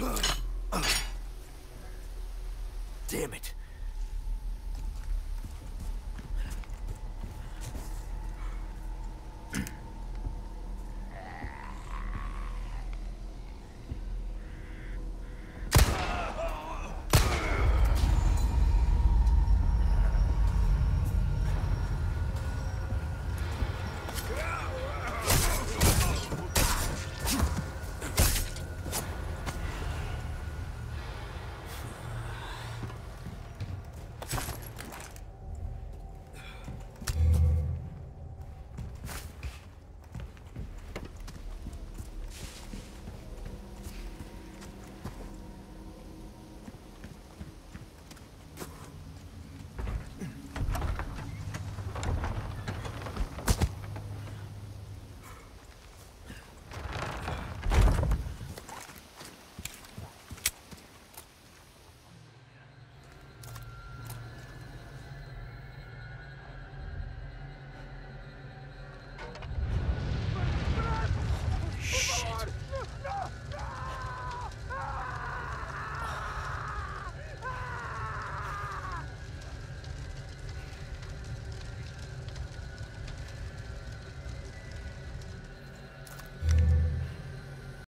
Ugh! Damn it.